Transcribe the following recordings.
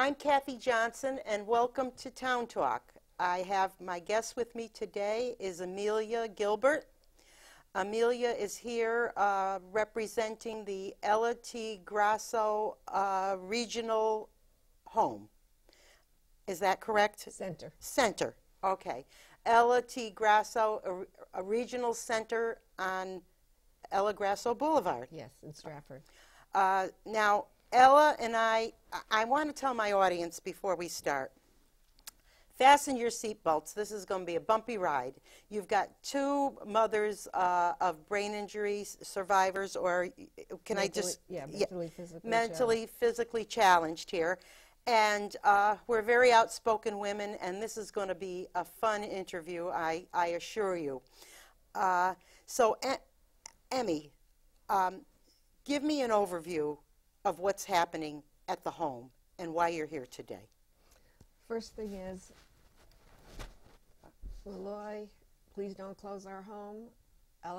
I'm Kathy Johnson, and welcome to Town Talk. I have my guest with me today is Emelia Gilbert. Emelia is here uh, representing the Ella T. Grasso uh, Regional Home. Is that correct? Center. Center, okay. Ella T. Grasso, a, a regional center on Ella Grasso Boulevard. Yes, in Stratford. Uh, now, Ella and I, I- want to tell my audience before we start. Fasten your seatbelts. This is going to be a bumpy ride. You've got two mothers uh, of brain injury survivors, or can I just yeah, mentally, physically mentally, physically challenged here, and uh, we're very outspoken women, and this is going to be a fun interview. I I assure you. Uh, so, Emmy, um, give me an overview of what's happening at the home and why you're here today. First thing is, Malloy, please don't close our home.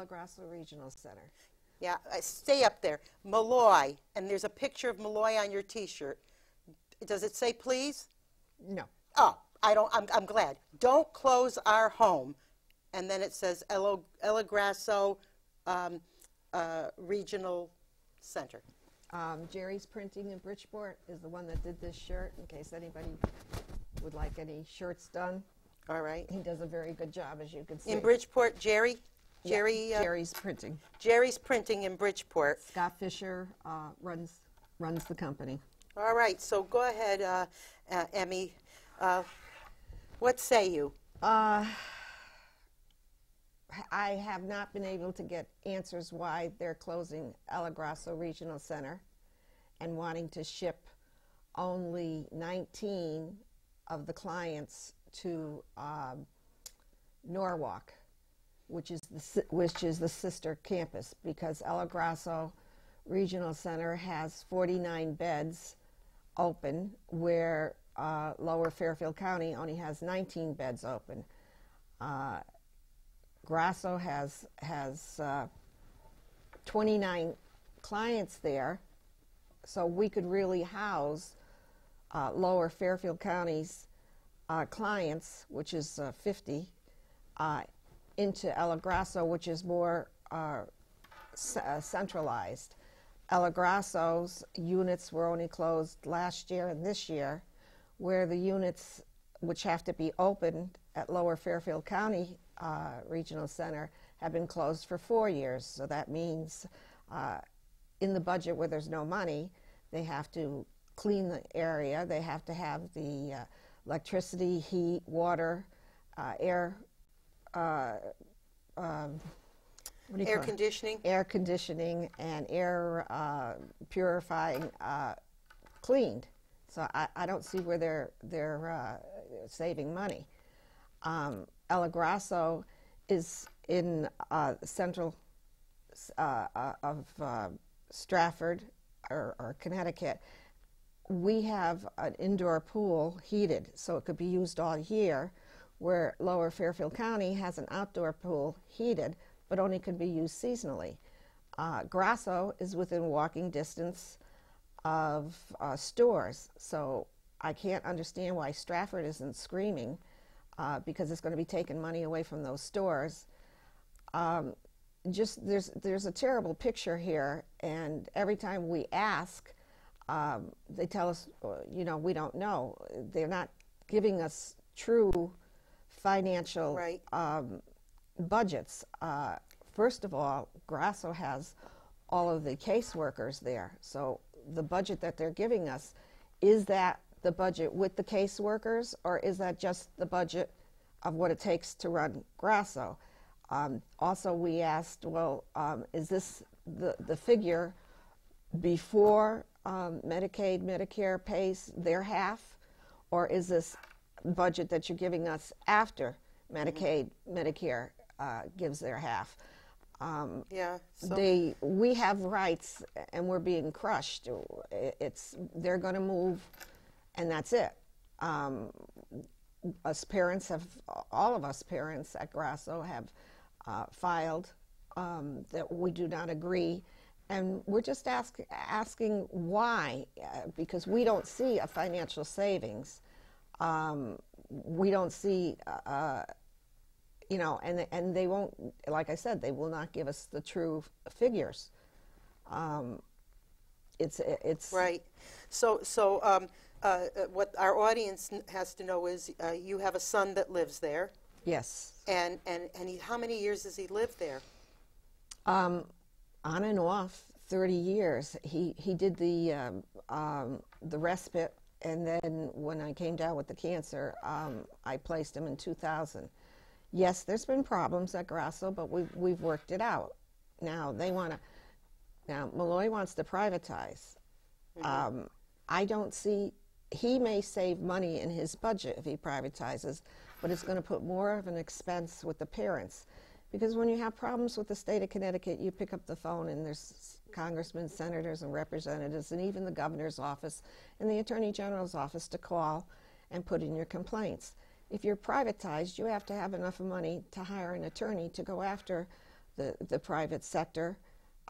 Grasso Regional Center. Yeah, stay up there. Malloy, and there's a picture of Malloy on your T-shirt. Does it say please? No. Oh, I don't. I'm, I'm glad. Don't close our home, and then it says Ella, Ella Grasso um, uh, Regional Center. Um, Jerry's Printing in Bridgeport is the one that did this shirt, in case anybody would like any shirts done. All right. He does a very good job, as you can see. In Bridgeport, Jerry, Yeah, Jerry, uh, Jerry's Printing. Jerry's Printing in Bridgeport. Scott Fisher uh, runs runs the company. All right. So go ahead, uh, uh, Emmy. Uh, what say you? I have not been able to get answers why they're closing El Grasso Regional Center and wanting to ship only 19 of the clients to um, Norwalk, which is the which is the sister campus, because El Grasso Regional Center has 49 beds open, where uh, Lower Fairfield County only has 19 beds open. Uh, Grasso has has uh, 29 clients there, so we could really house uh, Lower Fairfield County's uh, clients, which is uh, 50, uh, into El Grasso, which is more uh, centralized. El Grasso's units were only closed last year and this year, where the units which have to be opened at Lower Fairfield County uh, Regional Center have been closed for four years. So that means uh, in the budget where there's no money, they have to clean the area, they have to have the uh, electricity, heat, water, uh, air. Uh, um, what do you Air it? conditioning. air conditioning and air uh, purifying uh, cleaned. So I, I don't see where they're they're uh, saving money. Um, El Grasso is in uh, central uh, uh, of uh, Stratford or, or Connecticut. We have an indoor pool heated, so it could be used all year. Where Lower Fairfield County has an outdoor pool heated, but only can be used seasonally. Uh, Grasso is within walking distance of stores, so I can't understand why Stratford isn't screaming uh, because it's going to be taking money away from those stores. Um, just there's there's a terrible picture here, and every time we ask, um, they tell us, uh, you know, we don't know. They're not giving us true financial Right. um, budgets. Uh, first of all, Grasso has all of the caseworkers there. So the budget that they're giving us, is that the budget with the caseworkers or is that just the budget of what it takes to run Grasso? Um, also, we asked, well, um, is this the, the figure before um, Medicaid, Medicare pays their half, or is this budget that you're giving us after Medicaid, Medicare uh, gives their half? Um, Yeah. So, they, we have rights, and we're being crushed. It's they're going to move, and that's it. Um, us parents have, all of us parents at Grasso have uh, filed um, that we do not agree, and we're just ask, asking why, uh, because we don't see a financial savings. Um, we don't see, uh, you know, and and they won't, like I said, they will not give us the true figures. Um, it's it's Right. So, so um, uh, uh, what our audience has to know is uh, you have a son that lives there, yes, and, and, and he, how many years has he lived there? um, on and off, thirty years. He he did the um, um, the respite, and then when I came down with the cancer, um, I placed him in two thousand. Yes, there's been problems at Grasso, but we've we've worked it out. Now they want to. Now Malloy wants to privatize. Um, I don't see. He may save money in his budget if he privatizes, but it's going to put more of an expense with the parents. Because when you have problems with the state of Connecticut, you pick up the phone and there's congressmen, senators, and representatives, and even the governor's office and the attorney general's office to call and put in your complaints. If you're privatized, you have to have enough money to hire an attorney to go after the, the private sector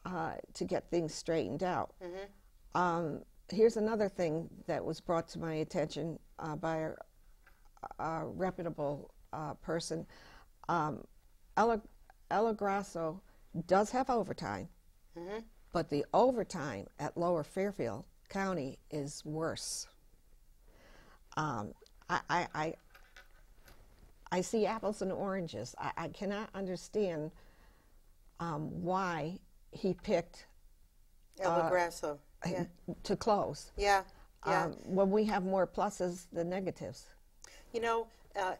uh, to get things straightened out. Um, here's another thing that was brought to my attention uh, by a, a reputable uh, person. Um, Ella, Ella Grasso does have overtime, but the overtime at Lower Fairfield County is worse. Um, I, I, I, I see apples and oranges. I, I cannot understand um, why he picked El Uh, Grasso. Yeah, to close yeah, yeah. um, when we have more pluses than negatives. You know, uh,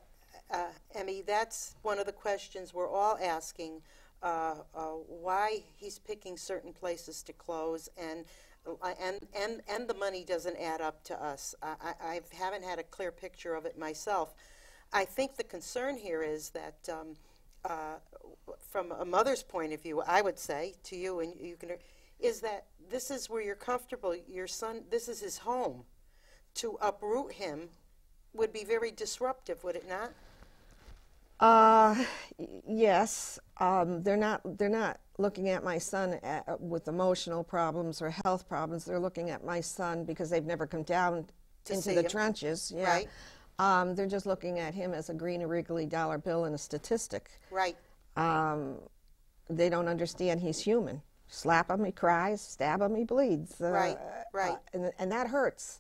uh, Emmy, that's one of the questions we're all asking. Uh, uh, why he's picking certain places to close, and uh, and and and the money doesn't add up to us. I, I I haven't had a clear picture of it myself. I think the concern here is that, um, uh, from a mother's point of view, I would say to you, and you can, is that this is where you're comfortable. Your son, this is his home. To uproot him would be very disruptive, would it not? Uh, yes, um, they're not. They're not looking at my son a with emotional problems or health problems. They're looking at my son because they've never come down To into the him. trenches. Yeah. Right. Um, they're just looking at him as a green wriggly dollar bill and a statistic. Right. Um, they don't understand he's human. Slap him, he cries. Stab him, he bleeds. Uh, Right, right. uh, and, and that hurts.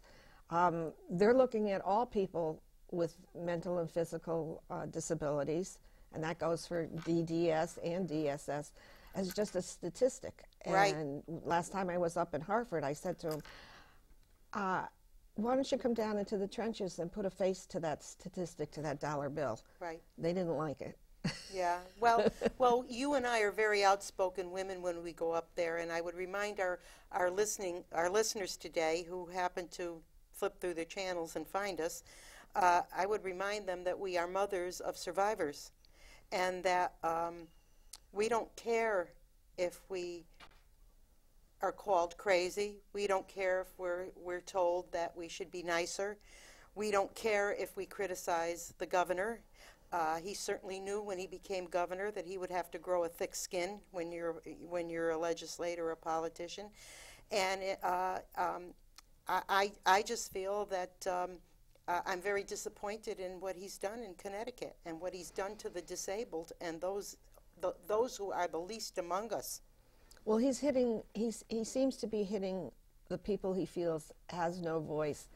Um, they're looking at all people with mental and physical uh, disabilities, and that goes for DDS and DSS, as just a statistic. Right. And last time I was up in Hartford, I said to him, uh, why don't you come down into the trenches and put a face to that statistic, to that dollar bill? Right. They didn't like it. Yeah. Well, well, you and I are very outspoken women when we go up there, and I would remind our our listening our listeners today who happen to flip through the channels and find us. Uh, I would remind them that we are mothers of survivors, and that um, we don't care if we are called crazy. We don't care if we're we're told that we should be nicer. We don't care if we criticize the governor. Uh, he certainly knew when he became governor that he would have to grow a thick skin when you're when you're a legislator or a politician, and it, uh, um, I, I just feel that um, I'm very disappointed in what he's done in Connecticut and what he's done to the disabled and those those who are the least among us. Well, he's hitting. He's he seems to be hitting the people he feels has no voice,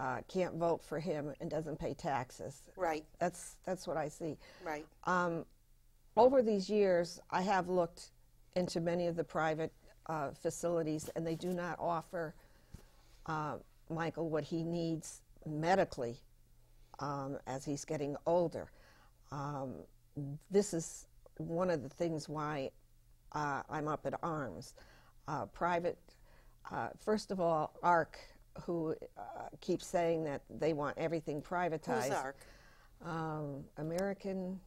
uh, can't vote for him, and doesn't pay taxes. Right, That's that's what I see. right, Um, over these years, I have looked into many of the private uh, facilities, and they do not offer uh, Michael what he needs medically um, as he's getting older. Um, this is one of the things why uh, I'm up at arms. Uh, private, uh, first of all, ARC, who uh, keeps saying that they want everything privatized. Who's ARC? Um, American.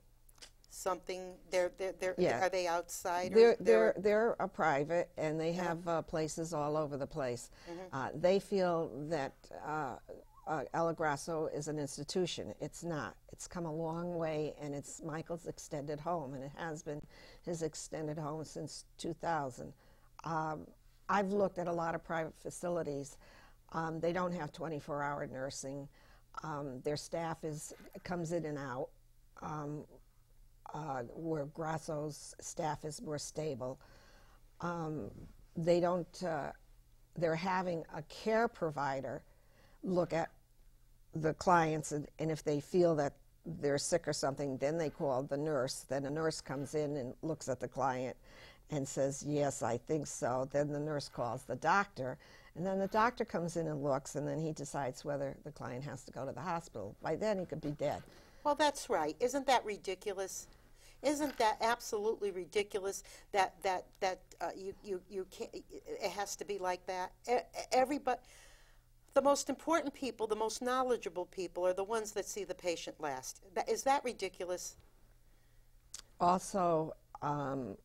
Something they're they're, they're Yeah. are they outsiders? They're they're they're a private, and they have uh, places all over the place. Mm-hmm. Uh, they feel that uh, uh, El Grasso is an institution. It's not. It's come a long way, and it's Michael's extended home, and it has been his extended home since 2000. Um, I've looked at a lot of private facilities. Um, they don't have 24-hour nursing. Um, their staff is comes in and out. Um, uh, where Grasso's staff is more stable. Um, they don't. Uh, they're having a care provider look at the clients, and, and if they feel that they're sick or something, then they call the nurse. Then a nurse comes in and looks at the client and says, Yes, I think so. Then the nurse calls the doctor, and then the doctor comes in and looks, and then he decides whether the client has to go to the hospital. By then, he could be dead. Well, that's right. Isn't that ridiculous? Isn't that absolutely ridiculous that that that uh, you you you can't? It has to be like that. Everybody the most important people, the most knowledgeable people, are the ones that see the patient last. Is that ridiculous? Also, um,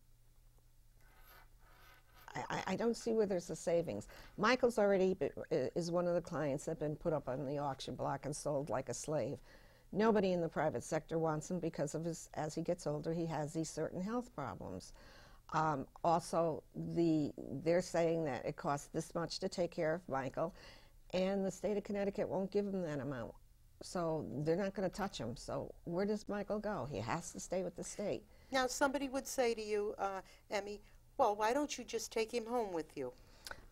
I, I, don't see where there's a savings. Michael's already is one of the clients that have been put up on the auction block and sold like a slave. Nobody in the private sector wants him because of his. As he gets older, he has these certain health problems. Um, also, the they're saying that it costs this much to take care of Michael, and the state of Connecticut won't give him that amount. So they're not going to touch him. So where does Michael go? He has to stay with the state. Now, somebody would say to you, uh, Emmy, well, why don't you just take him home with you?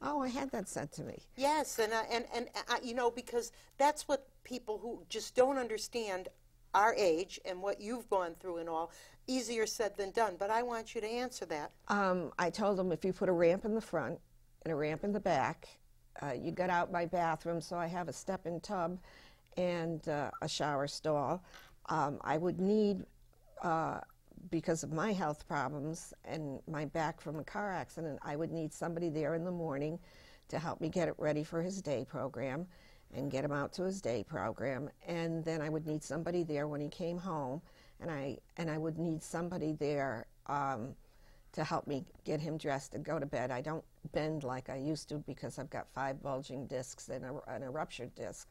Oh, I had that said to me. Yes, and and and uh, you know because that's what people who just don't understand our age and what you've gone through and all easier said than done. But I want you to answer that. Um, I told them if you put a ramp in the front and a ramp in the back uh, you get out my bathroom, so I have a step-in tub and uh, a shower stall. Um, I would need, uh, because of my health problems and my back from a car accident, I would need somebody there in the morning to help me get it ready for his day program and get him out to his day program. And then I would need somebody there when he came home, and I and I would need somebody there. Um, to help me get him dressed and go to bed. I don't bend like I used to because I've got five bulging discs and a, and a ruptured disc.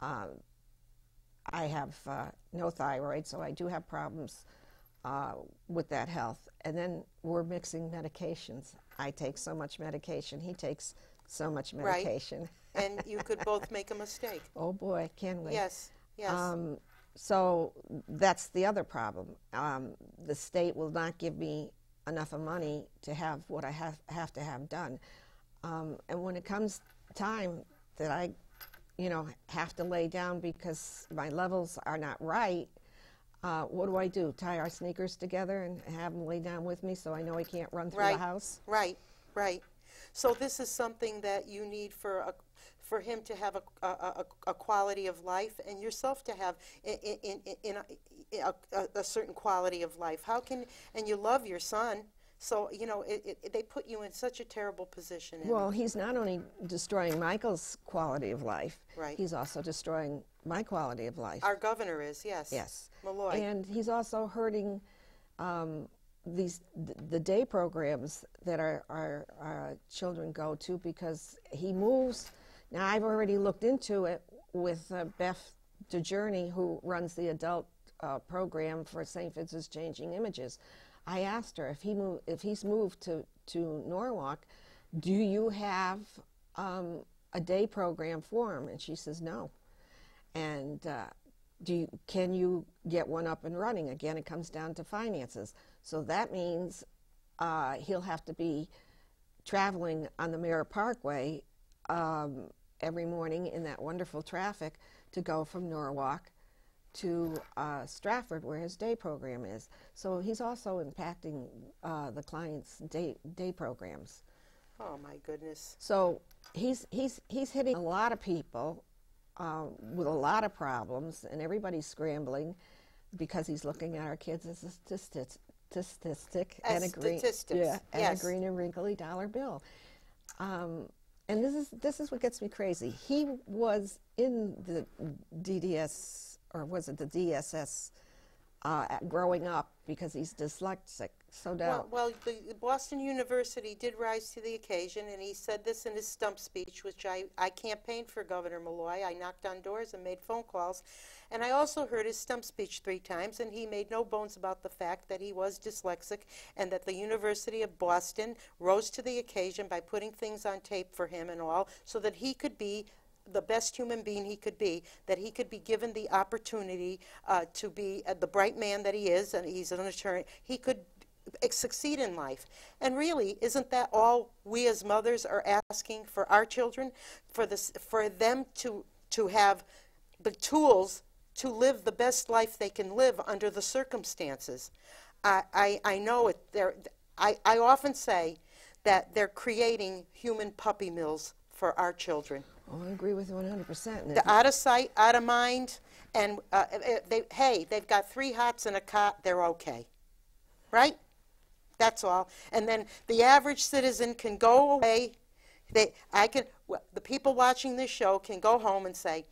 Um, I have uh, no thyroid, so I do have problems uh, with that health. And then we're mixing medications. I take so much medication. He takes so much medication. Right. and you could both make a mistake. Oh boy, can we? Yes, yes. Um, so that's the other problem. Um, the state will not give me enough of money to have what I have, have to have done. Um, and when it comes time that I, you know, have to lay down because my levels are not right, uh, what do I do? Tie our sneakers together and have him lay down with me so I know he can't run through right. the house? Right, right. So this is something that you need for a, for him to have a, a, a, quality of life and yourself to have in, in, in a, a, certain quality of life. How can, and you love your son, so, you know, it, it, they put you in such a terrible position. Well, he's not only destroying Michael's quality of life, right. he's also destroying my quality of life. Our governor is, yes. Yes. Malloy. And he's also hurting um, these the day programs that our, our, our children go to because he moves now, I've already looked into it with uh, Beth DeJourney, who runs the adult uh, program for St. Vincent's Changing Images. I asked her if he if he's moved to, to Norwalk, do you have um, a day program for him? And she says no. And uh, do you, can you get one up and running? Again, it comes down to finances. So that means uh, he'll have to be traveling on the Merritt Parkway um, every morning in that wonderful traffic to go from Norwalk to uh, Stratford, where his day program is. So he's also impacting uh, the client's day day programs. Oh my goodness! So he's he's he's hitting a lot of people uh, with a lot of problems, and everybody's scrambling because he's looking at our kids as a statistic, statistic as and a green, yeah, and yes. a green and wrinkly dollar bill. Um, and this is this is what gets me crazy. He was in the DDS or was it the DSS uh, growing up because he's dyslexic. So now, Well, well, the Boston University did rise to the occasion, and he said this in his stump speech, which I, I campaigned for Governor Malloy. I knocked on doors and made phone calls. And I also heard his stump speech three times, and he made no bones about the fact that he was dyslexic and that the University of Boston rose to the occasion by putting things on tape for him and all so that he could be the best human being he could be, that he could be given the opportunity uh, to be uh, the bright man that he is, and he's an attorney. He could succeed in life. And really, isn't that all we as mothers are asking for our children? For, this, for them to, to have the tools to live the best life they can live under the circumstances. I, I, I know it. I, I often say that they're creating human puppy mills for our children. Oh, I agree with you 100%. And if They're out of sight, out of mind, and uh, uh, they, hey, they've got three hots and a cot, they're okay. Right? That's all. And then the average citizen can go away. They, I can, well, the people watching this show can go home and say,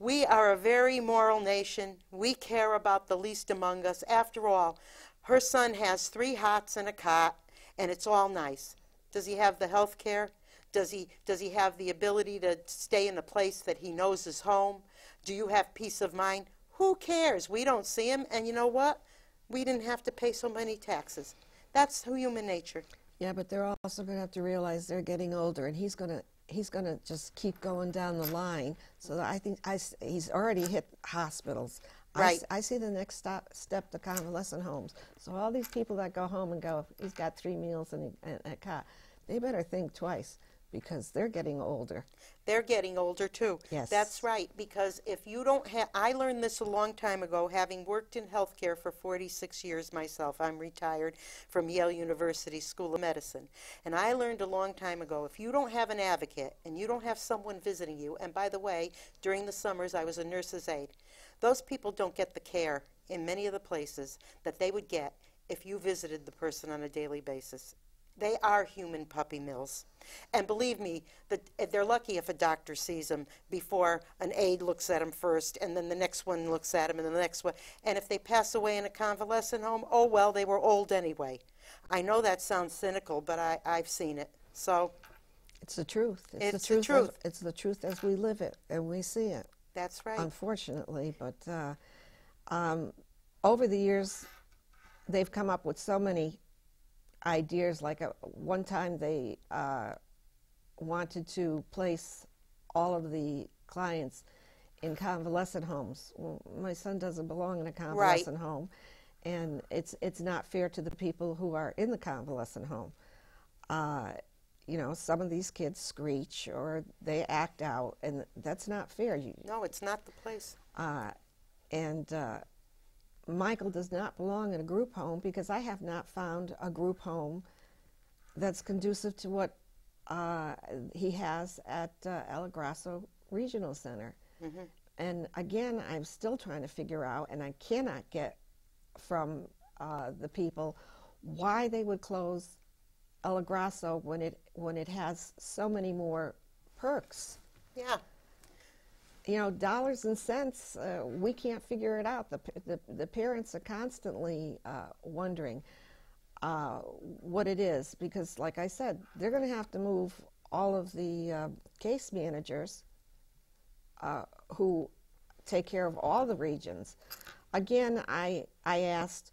we are a very moral nation. We care about the least among us. After all, her son has three hots and a cot, and it's all nice. Does he have the health care? Does he, does he have the ability to stay in a place that he knows is home? Do you have peace of mind? Who cares? We don't see him, and you know what? We didn't have to pay so many taxes. That's human nature. Yeah, but they're also going to have to realize they're getting older, and he's going to he's going to just keep going down the line. So I think I he's already hit hospitals. Right. I, see the next stop, step the convalescent homes. So all these people that go home and go, he's got three meals and, a- and a cot. They better think twice because they're getting older. They're getting older too. Yes. That's right, because if you don't have, I learned this a long time ago, having worked in healthcare for 46 years myself. I'm retired from Yale University School of Medicine. And I learned a long time ago, if you don't have an advocate and you don't have someone visiting you, and by the way, during the summers I was a nurse's aide, those people don't get the care in many of the places that they would get if you visited the person on a daily basis. They are human puppy mills. And believe me, the, they're lucky if a doctor sees them before an aide looks at them first, and then the next one looks at them, and then the next one. And if they pass away in a convalescent home, oh well, they were old anyway. I know that sounds cynical, but I, I've seen it. So It's the truth. It's the the truth. As, it's the truth as we live it and we see it. that's right. unfortunately. But uh, um, over the years, they've come up with so many ideas. Like uh one time, they uh, wanted to place all of the clients in convalescent homes. Well, my son doesn't belong in a convalescent home, and it's it's not fair to the people who are in the convalescent home. Uh, you know, some of these kids screech or they act out, and that's not fair. You, no, it's not the place. uh, and uh, Michael does not belong in a group home because I have not found a group home that's conducive to what uh, he has at uh, El Grasso Regional Center. And again, I'm still trying to figure out, and I cannot get from uh, the people why they would close El Grasso when it when it has so many more perks Yeah. You know, dollars and cents, uh, we can't figure it out. The, the, the parents are constantly uh, wondering uh, what it is because, like I said, they're going to have to move all of the uh, case managers uh, who take care of all the regions. Again, I, I asked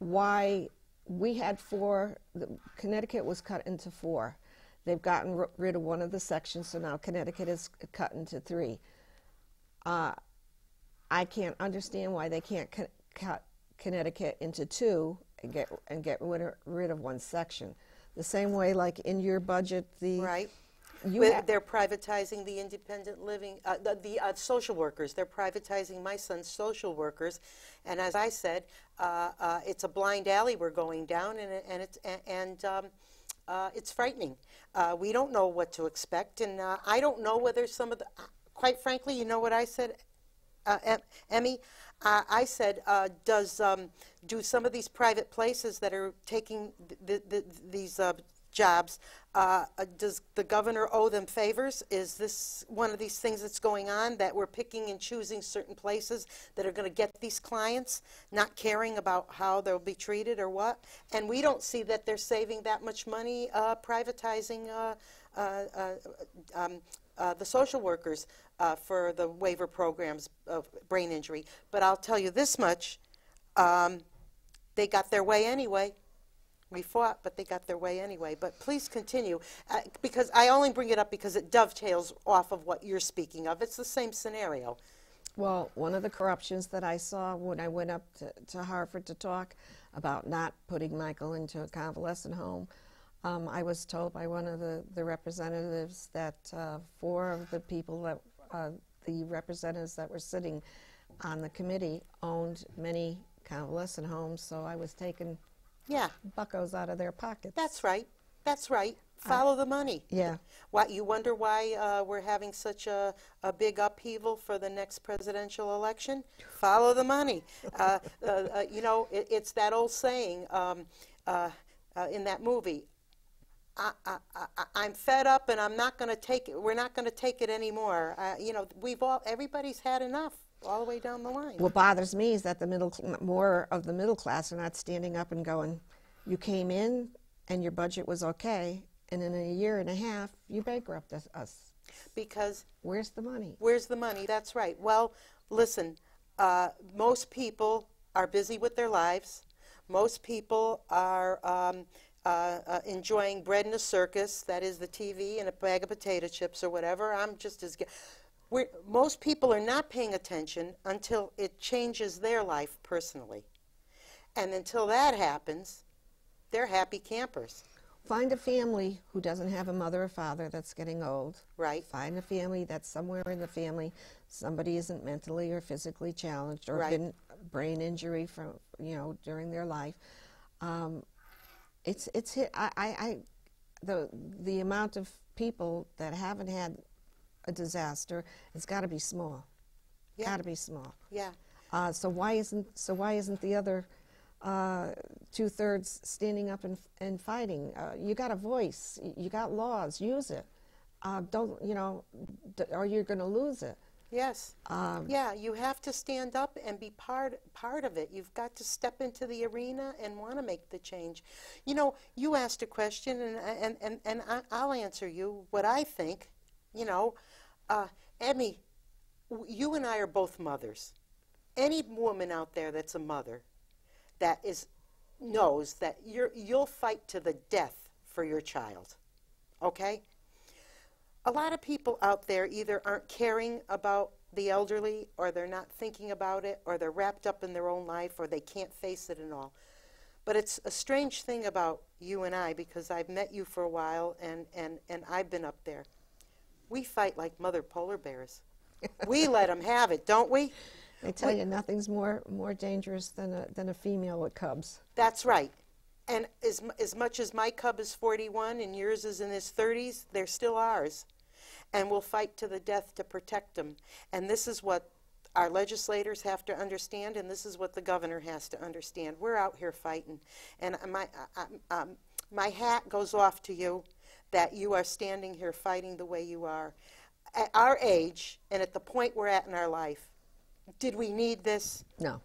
why we had four, the, Connecticut was cut into four. They've gotten rid of one of the sections, so now Connecticut is cut into three. Uh, I can't understand why they can't cut Connecticut into two and get and get rid of, rid of one section. The same way, like in your budget, the Right. You With- they're privatizing the independent living, uh, the, the uh, social workers. They're privatizing my son's social workers, and as I said, uh, uh, it's a blind alley we're going down, and and it's and um, uh, it's frightening. Uh, we don't know what to expect, and uh, I don't know whether some of the. Quite frankly, you know what I said, uh, Em- Emmy, uh, I said, uh, does um, do some of these private places that are taking th- th- th- these uh, jobs, Uh, uh, does the governor owe them favors? Is this one of these things that's going on that we're picking and choosing certain places that are going to get these clients, not caring about how they'll be treated or what? And we don't see that they're saving that much money privatizing um, uh, the social workers uh, for the waiver programs of brain injury. But I'll tell you this much um, they got their way anyway. We fought, but they got their way anyway. But please continue, uh, because I only bring it up because it dovetails off of what you're speaking of. It's the same scenario. Well, one of the corruptions that I saw when I went up to, to Hartford to talk about not putting Michael into a convalescent home, um, I was told by one of the, the representatives that uh, four of the people that, uh, the representatives that were sitting on the committee owned many convalescent homes, so I was taking Yeah, buckos out of their pockets. that's right. That's right. Follow the money. Yeah. Why, you wonder why uh, we're having such a, a big upheaval for the next presidential election? Follow the money. Uh, uh, uh, you know, it, it's that old saying um, uh, uh, in that movie. I, I, I, I'm fed up, and I'm not going to take it. We're not going to take it anymore. Uh, you know, we've all everybody's had enough all the way down the line. What bothers me is that the middle, more of the middle class are not standing up and going, "You came in and your budget was okay, and in a year and a half you bankrupt us- us. because Where's the money?" Where's the money? That's right. Well, listen, uh, most people are busy with their lives. Most people are um, uh, uh, enjoying bread in a circus, that is the TV and a bag of potato chips or whatever. I'm just as. We're, most people are not paying attention until it changes their life personally. And until that happens, they're happy campers, Find a family who doesn't have a mother or father that's getting old. right? Find a family that's somewhere in the family somebody isn't mentally or physically challenged or Right. been brain injury from you know during their life. Um, it's it's hit. I, I, I the the amount of people that haven't had a disaster has got to be small. Yeah. Got to be small. Yeah. Uh, so why isn't so why isn't the other uh, two thirds standing up and and fighting? Uh, you got a voice. You got laws. Use it. Uh, don't you know? D- or you're going to lose it. Yes. Um, yeah, you have to stand up and be part part of it. You've got to step into the arena and want to make the change. You know, you asked a question, and and and, and I, I'll answer you what I think. You know, uh, Emmy, w- you and I are both mothers. Any woman out there that's a mother, that is knows that you're you'll fight to the death for your child. Okay? A lot of people out there either aren't caring about the elderly or they're not thinking about it or they're wrapped up in their own life or they can't face it and all. But it's a strange thing about you and I because I've met you for a while and, and, and I've been up there. We fight like mother polar bears. we let them have it, don't we? They tell you nothing's more more dangerous than a than a female with cubs. That's right. And as, as much as my cub is 41 and yours is in his 30s, they're still ours. And we'll fight to the death to protect them. And this is what our legislators have to understand, and this is what the governor has to understand. We're out here fighting. And my, um, my hat goes off to you that you are standing here fighting the way you are. At our age, and at the point we're at in our life, did we need this? No.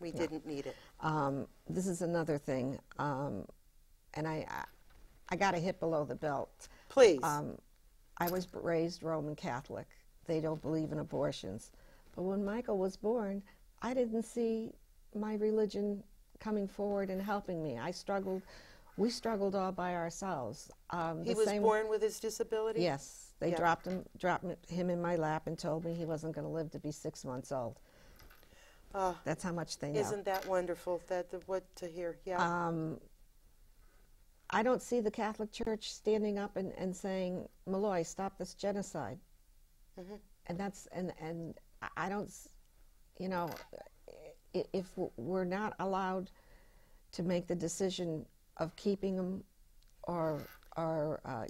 We didn't need it. Um, this is another thing, um, and I, I got a hit below the belt. Please. Um, I was raised Roman Catholic. They don't believe in abortions. But when Michael was born, I didn't see my religion coming forward and helping me. I struggled. We struggled all by ourselves. Um, he was born with his disability? Yes, they Yeah. dropped him, dropped him in my lap and told me he wasn't going to live to be six months old. Oh, That's how much they know. isn't that wonderful? That the, what to hear? Yeah. um, I don't see the Catholic Church standing up and, and saying, Malloy, stop this genocide. Mhm. And that's, and, and I- I don't, you know, if we're not allowed to make the decision of keeping them or, or uh,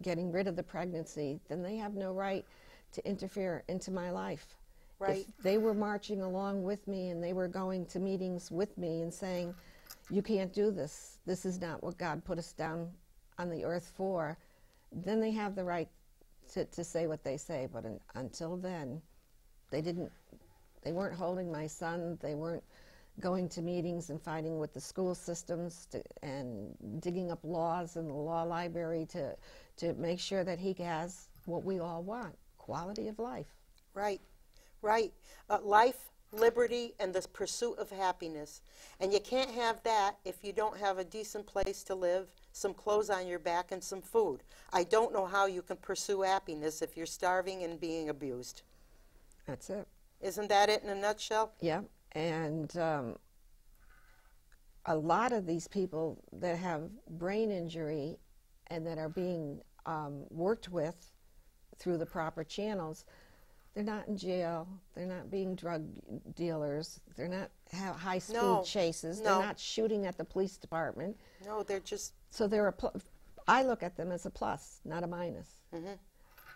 getting rid of the pregnancy, then they have no right to interfere into my life. Right. If they were marching along with me and they were going to meetings with me and saying, you can't do this, this is not what God put us down on the earth for, then they have the right to, to say what they say. But un, until then, they didn't. They weren't holding my son. They weren't going to meetings and fighting with the school systems to, and digging up laws in the law library to to make sure that he has what we all want: quality of life. Right, right. Uh, life, liberty, and the pursuit of happiness. And you can't have that if you don't have a decent place to live, some clothes on your back, and some food. I don't know how you can pursue happiness if you're starving and being abused. That's it. Isn't that it in a nutshell? Yeah, and um, a lot of these people that have brain injury and that are being um, worked with through the proper channels, they're not in jail. They're not being drug dealers. They're not have high speed No, chases. no. They're not shooting at the police department. No, they're just, So they're a I look at them as a plus, not a minus.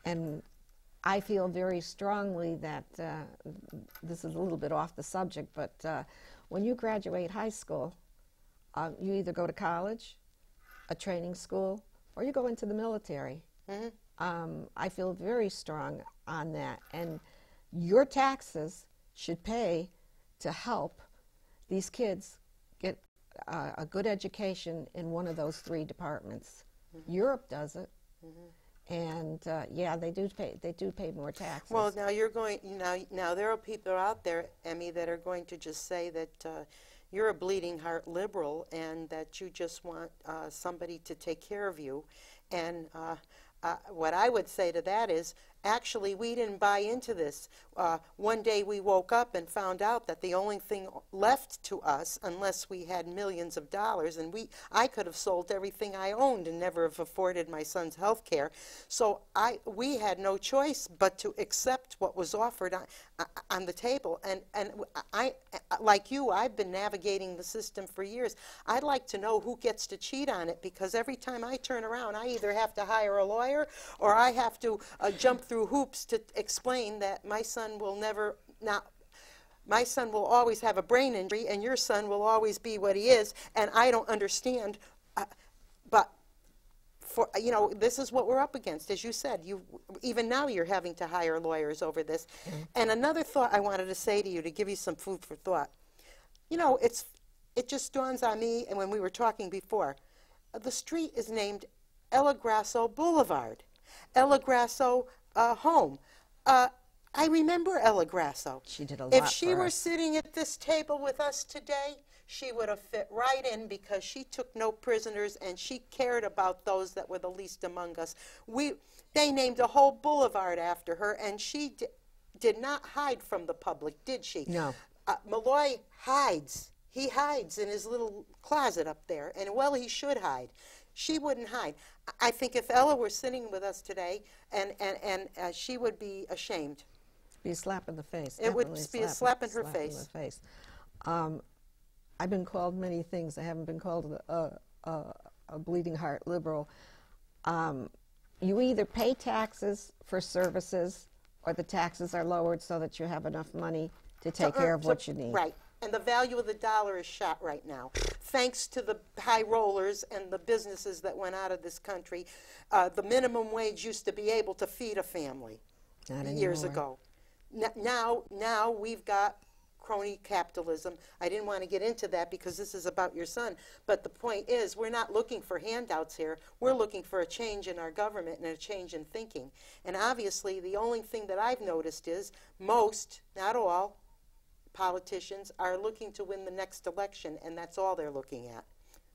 And I feel very strongly that uh, this is a little bit off the subject, but uh, when you graduate high school, uh, you either go to college, a training school, or you go into the military. Um, I feel very strong on that. And your taxes should pay to help these kids get uh, a good education in one of those three departments. Europe does it. And uh, yeah, they do pay. They do pay more taxes. well, now you're going, you know, now there are people out there, Emmy, that are going to just say that uh, you're a bleeding heart liberal and that you just want uh, somebody to take care of you. And what I would say to that is, actually, we didn't buy into this. Uh, one day we woke up and found out that the only thing left to us, unless we had millions of dollars, and we, I could have sold everything I owned and never have afforded my son's health care. So I, we had no choice but to accept what was offered on, on the table. And, and I, like you, I've been navigating the system for years. I'd like to know who gets to cheat on it because every time I turn around, I either have to hire a lawyer or I have to uh, jump through hoops to explain that my son will never, now, my son will always have a brain injury and your son will always be what he is, and I don't understand. Uh, but for you know this is what we're up against. As you said you even now you're having to hire lawyers over this. And another thought i wanted to say to you to give you some food for thought. You know it's it just dawns on me and when we were talking before uh, the street is named ella grasso boulevard. Ella grasso uh, home uh, i remember ella grasso She did a lot. if she were us. sitting at this table with us today, she would have fit right in because she took no prisoners and she cared about those that were the least among us. We, they named a whole boulevard after her, and she di- did not hide from the public, did she? No. Uh, Malloy hides. He hides in his little closet up there, and well, he should hide. She wouldn't hide. I think if Ella were sitting with us today, and, and, and uh, she would be ashamed. be a slap in the face. It would be a slap in her face. the face. Um, I've been called many things. I haven't been called a, a, a bleeding heart liberal. Um, you either pay taxes for services, or the taxes are lowered so that you have enough money to take care of what you need. Right. And the value of the dollar is shot right now. Thanks to the high rollers and the businesses that went out of this country, uh, the minimum wage used to be able to feed a family Not years anymore. ago. N- now, now we've got crony capitalism. I didn't want to get into that because this is about your son. But the point is, we're not looking for handouts here. We're looking for a change in our government and a change in thinking. And obviously, the only thing that I've noticed is most, not all, politicians are looking to win the next election, and that's all they're looking at.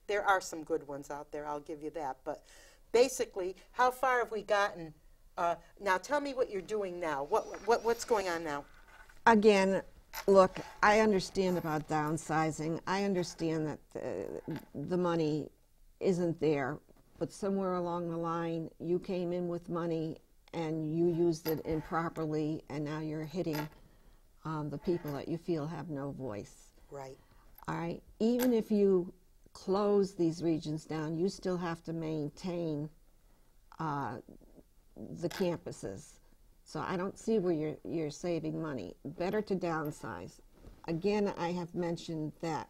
There are some good ones out there, I'll give you that. But basically, how far have we gotten? Uh, now, tell me what you're doing now. What, what, what's going on now? Again, look, I understand about downsizing. I understand that the, the money isn't there, but somewhere along the line, you came in with money and you used it improperly, and now you're hitting um, the people that you feel have no voice. Right. All right. Even if you close these regions down, you still have to maintain uh, the campuses. So I don't see where you're you're saving money. Better to downsize. Again, I have mentioned that.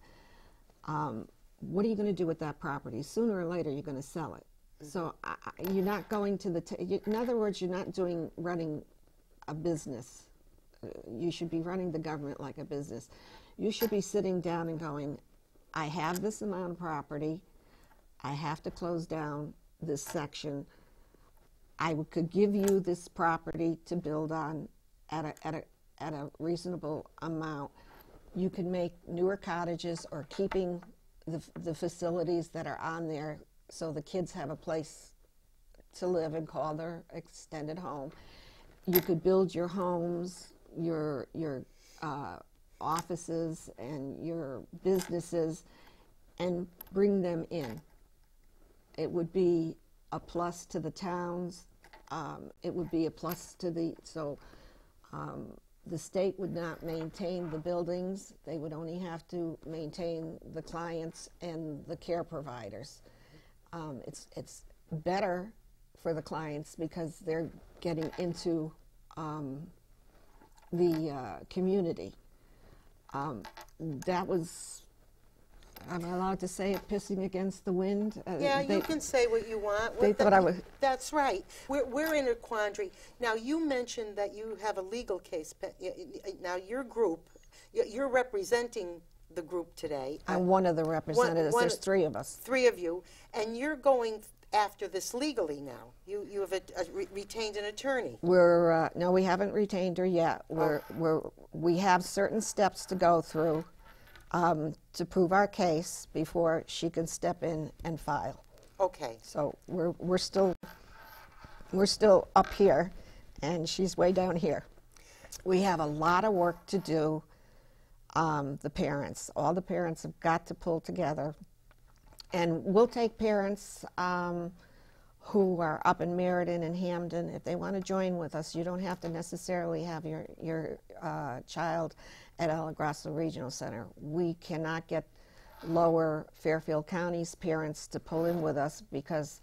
Um, what are you going to do with that property? Sooner or later, you're going to sell it. So I, you're not going to the, in other words, you're not doing, running a business. You should be running the government like a business. You should be sitting down and going, I have this amount of property. I have to close down this section. I could give you this property to build on at a, at a, at a reasonable amount. You can make newer cottages or keeping the, the facilities that are on there so the kids have a place to live and call their extended home. You could build your homes, your, your uh, offices, and your businesses and bring them in it would be a plus to the towns. Um, it would be a plus to the, so um, the state would not maintain the buildings. They would only have to maintain the clients and the care providers. Um, it's, it's better for the clients because they're getting into um, the uh, community. Um, that was, am I allowed to say it, pissing against the wind? Uh, Yeah, they- you can say what you want. they What thought I was- That's right. We're, we're in a quandary. Now, you mentioned that you have a legal case. pe- y- y- Now, your group, you're representing the group today. uh, I'm one of the representatives. one- There's three of us. Three of you, and you're going after this legally now. You, you have a, a re- retained an attorney. We're uh, no, we haven't retained her yet. We're, we're we have certain steps to go through um, to prove our case before she can step in and file. Okay, So we're we're still we're still up here, and she's way down here. We have a lot of work to do. Um, the parents, all the parents have got to pull together, and we'll take parents um, who are up in Meriden and Hamden if they want to join with us. You don't have to necessarily have your your uh, child at Ella Regional Center. We cannot get lower Fairfield County's parents to pull in with us because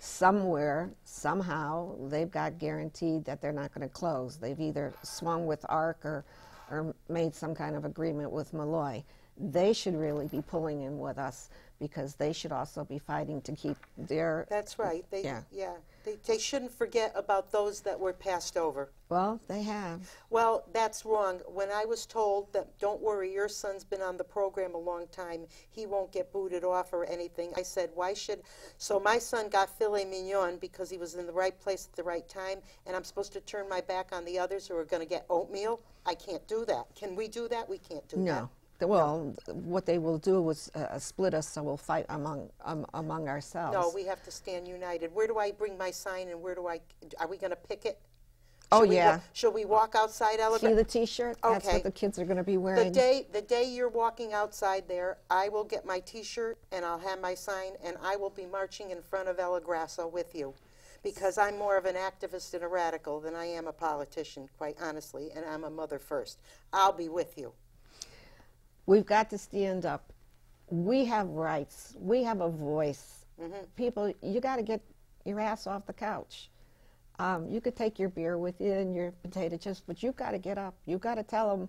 somewhere, somehow, they've got guaranteed that they're not going to close. They've either swung with ARC or, or made some kind of agreement with Malloy. They should really be pulling in with us because they should also be fighting to keep their. that's right. They, Yeah. yeah. They, they shouldn't forget about those that were passed over. Well, they have. Well, that's wrong. When I was told that, don't worry, your son's been on the program a long time, he won't get booted off or anything, I said, why should. So my son got filet mignon because he was in the right place at the right time, and I'm supposed to turn my back on the others who are going to get oatmeal? I can't do that. Can we do that? We can't do that. No. The- Well, what they will do is uh, split us, so we'll fight among um, among ourselves. No, we have to stand united. Where do I bring my sign and where do I, are we going to pick it? Oh, Should we wa- yeah. Shall we walk outside, Ella? See the T-shirt? Okay. That's what the kids are going to be wearing. The day, the day you're walking outside there, I will get my T-shirt and I'll have my sign and I will be marching in front of Ella Grasso with you. Because I'm more of an activist and a radical than I am a politician, quite honestly, and I'm a mother first. I'll be with you. We've got to stand up. We have rights. We have a voice. People, you got to get your ass off the couch. Um, you could take your beer with you and your potato chips, but you've got to get up. You've got to tell them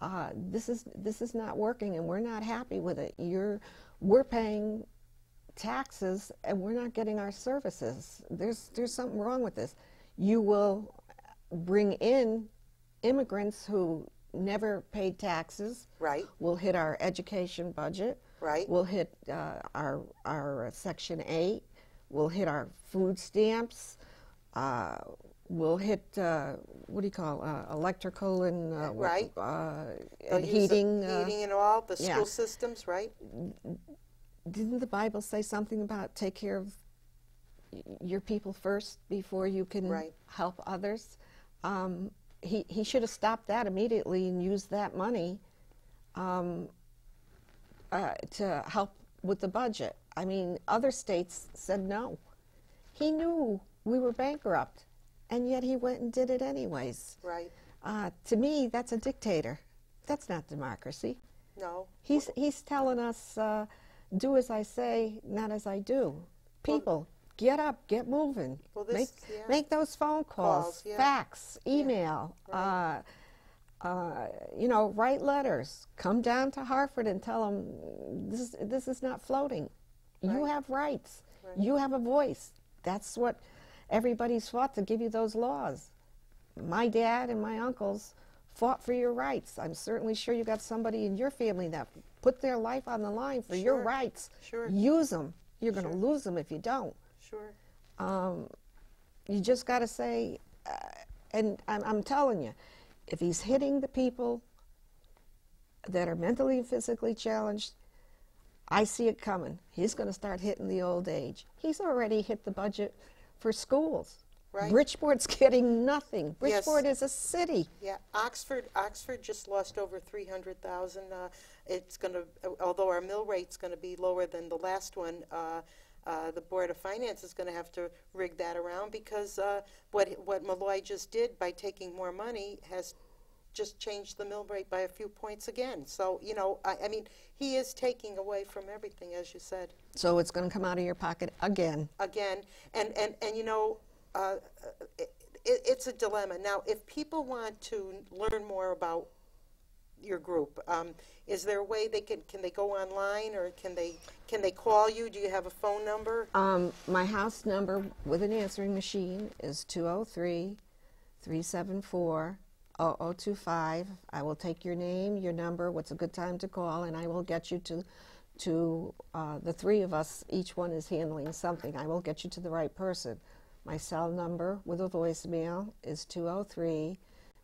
uh, this is this is not working, and we're not happy with it. You're we're paying taxes, and we're not getting our services. There's there's something wrong with this. You will bring in immigrants who never paid taxes. Right. We'll hit our education budget. Right. We'll hit uh, our our uh, Section Eight. We'll hit our food stamps. Uh, we'll hit uh, what do you call uh, electrical and uh, Right. uh, and heating. heating and all, the yeah. school systems, right? didn't the Bible say something about take care of your people first before you can Right. help others? Um, he, he should have stopped that immediately and used that money um, uh, to help with the budget. I mean, other states said no. He knew we were bankrupt, and yet he went and did it anyways. Right. Uh, to me, that's a dictator. That's not democracy. No. He's he's telling us, uh, do as I say, not as I do. People, get up, get moving. Well, this- make yeah. make those phone calls, Calls, yeah. fax, email. Uh, uh, you know, write letters. Come down to Hartford and tell them this this is not floating. You have rights. Right. You have a voice. That's what everybody's fought to give you those laws. My dad and my uncles fought for your rights. I'm certainly sure you got somebody in your family that put their life on the line for your rights. Sure. Use them. You're going to Sure. lose them if you don't. Sure. You just got to say, uh, and I'm, I'm telling you, if he's hitting the people that are mentally and physically challenged, I see it coming. He's going to start hitting the old age. He's already hit the budget for schools. Right. Bridgeport's getting nothing. Yes. Bridgeport is a city. Yeah, Oxford, Oxford just lost over three hundred thousand. Uh, it's going to, although our mill rate's going to be lower than the last one. Uh, uh, the Board of Finance is going to have to rig that around because uh, what what Malloy just did by taking more money has just changed the mill rate by a few points again. So you know, I, I mean, he is taking away from everything, as you said So it's going to come out of your pocket again. again and and and you know uh, it, it, it's a dilemma now if people want to learn more about your group um, is there a way they can can they go online or can they can they call you do you have a phone number Um, my house number with an answering machine is 203 374 0025. I will take your name, your number, what's a good time to call, and I will get you to, to uh, the three of us. Each one is handling something. I will get you to the right person. My cell number with a voicemail is 203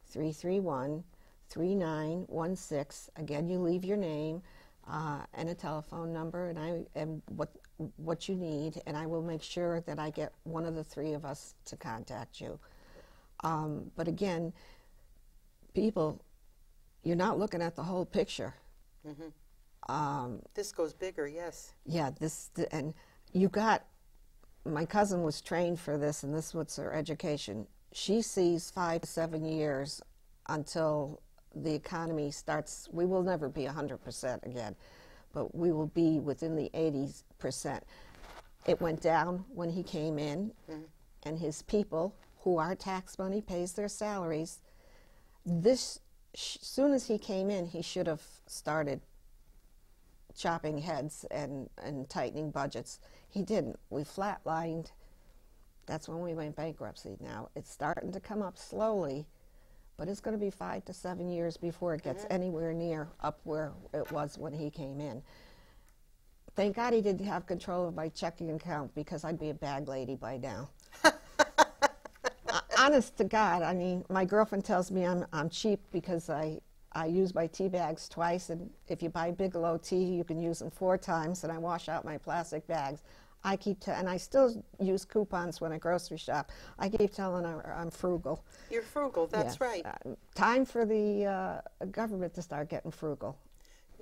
331 3916. Again, you leave your name uh, and a telephone number and I and what what you need, and I will make sure that I get one of the three of us to contact you. Um, but again, people, you're not looking at the whole picture. Um, this goes bigger yes yeah, this th- and you got. My cousin was trained for this, and this was her education. She sees five to seven years until the economy starts. We will never be 100% again, but we will be within the 80%. It went down when he came in, mm-hmm. and his people, who our tax money pays their salaries, this, sh- soon as he came in, he should have started chopping heads and, and tightening budgets. He didn't. We flatlined. That's when we went bankruptcy. Now it's starting to come up slowly, but it's going to be five to seven years before it gets anywhere near up where it was when he came in. Thank God he didn't have control of my checking account because I'd be a bag lady by now. Honest to God, I mean, my girlfriend tells me I'm, I'm cheap because I, I use my tea bags twice, and if you buy Bigelow tea, you can use them four times, and I wash out my plastic bags. I keep, t- and I still use coupons when I grocery shop. I keep telling her I'm frugal. you're frugal that's Yes. right Uh, time for the uh, government to start getting frugal.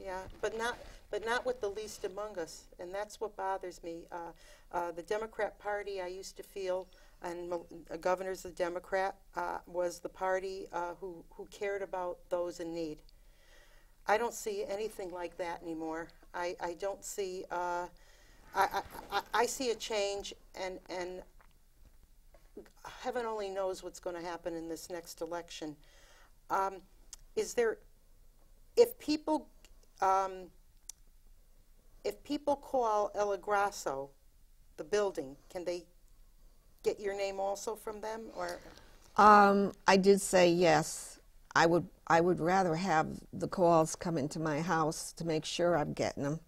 Yeah, but not, but not with the least among us, and that's what bothers me. Uh, uh, the Democrat Party, I used to feel, and uh, governor's the Democrat, uh, was the party uh, who who cared about those in need. I don't see anything like that anymore. I, I don't see. I I see a change, and and heaven only knows what's going to happen in this next election. Um, is there if people um, if people call Ella Grasso the building, can they get your name also from them or Um, I did say yes. I would. I would rather have the calls come into my house to make sure I'm getting them.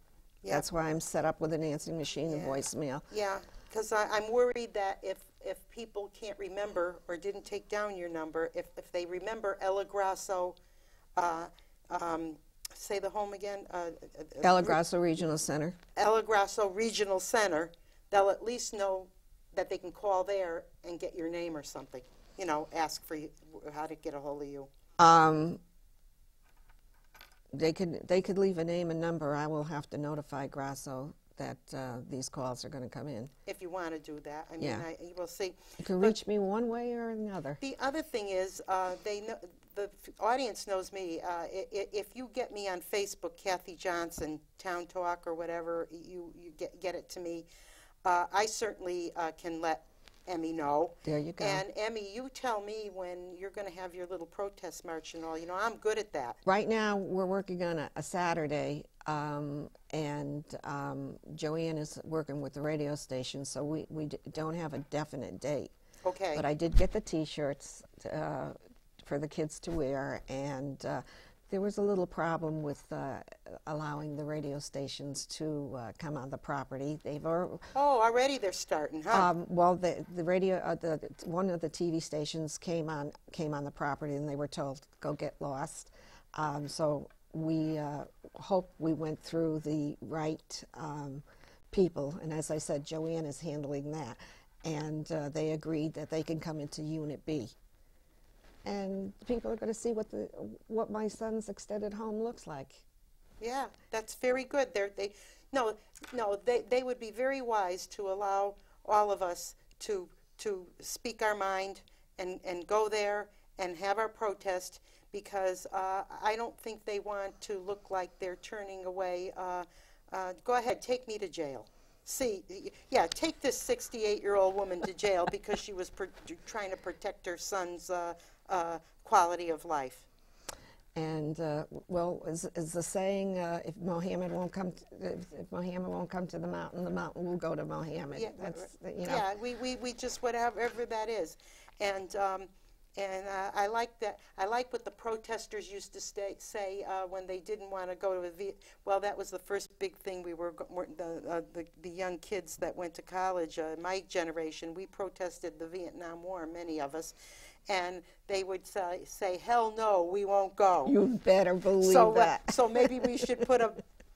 Yeah. That's why I'm set up with an answering machine and Yeah. voicemail. yeah because i'm worried that if if people can't remember or didn't take down your number if, if they remember Ella Grasso uh, um, say the home again uh, uh, Ella Grasso Regional Center. Ella Grasso Regional Center, they'll at least know that they can call there and get your name or something. You know, ask for you, how to get a hold of you. Um, they could they could leave a name and number. I will have to notify Grasso that uh, these calls are going to come in. If you want to do that, I mean, Yeah. I, you will see. You can reach me one way or another. The other thing is, uh, they know, the audience knows me. Uh, if you get me on Facebook, Kathy Johnson, Town Talk or whatever, you, you get, get it to me. Uh, I certainly uh, can let Emmy know. There you go. And Emmy, you tell me when you're going to have your little protest march and all. You know, I'm good at that. Right now, we're working on a, a Saturday. Um, and um, Joanne is working with the radio station, so we, we d- don't have a definite date. Okay. But I did get the T-shirts uh, for the kids to wear, and uh, there was a little problem with uh, allowing the radio stations to uh, come on the property. They've Oh, already they're starting, huh? um, well, the the radio, uh, the one of the TV stations came on came on the property, and they were told go get lost. Um, so we uh, hope we went through the right um, people, and as I said, Joanne is handling that, and uh, they agreed that they can come into Unit B. And people are going to see what the what my son's extended home looks like. Yeah, that's very good. They're, they, no, no, they, they would be very wise to allow all of us to, to speak our mind and, and go there and have our protest because uh, I don't think they want to look like they're turning away. Uh, uh, go ahead, take me to jail. See, yeah, take this 68 year old woman to jail because she was trying to protect her son's uh, quality of life. And uh, well, is, is the saying, uh, if Mohammed won't come, t if, if Mohammed won't come to the mountain, the mountain will go to Mohammed. Yeah, That's you know. yeah, we, we, we just whatever that is, and um, and uh, I like that. I like what the protesters used to stay, say uh, when they didn't want to go to a v- well. That was the first big thing we were the, uh, the the young kids that went to college. Uh, my generation, we protested the Vietnam War. Many of us. And they would say, say, "Hell no, we won't go." You better believe so, uh, that. so maybe we should put a,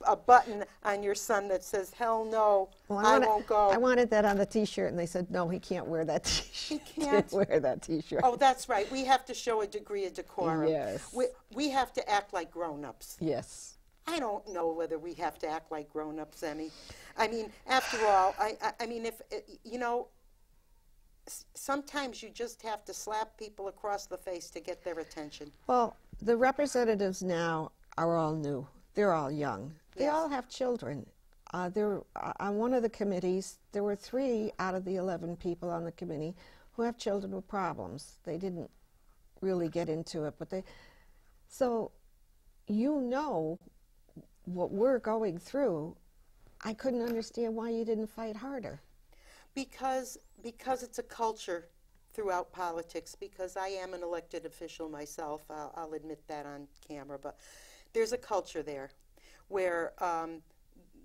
a button on your son that says, "Hell no, Well, I, wanna- won't go." I wanted that on the T-shirt, and they said no, he can't wear that T-shirt. He can't? wear that T-shirt. Oh, that's right. We have to show a degree of decorum. Yes. We, we have to act like grown-ups. Yes. I don't know whether we have to act like grown-ups, Emmy. I mean, after all, I, I, I mean, if, uh, you know, sometimes you just have to slap people across the face to get their attention. Well, the representatives now are all new. They're all young. They Yes. all have children. Uh, there, uh, on one of the committees, there were three out of the 11 people on the committee who have children with problems. They didn't really get into it, but they. So, you know what we're going through. I couldn't understand why you didn't fight harder. Because, because it's a culture throughout politics, because I am an elected official myself, I'll, I'll admit that on camera, but there's a culture there where um,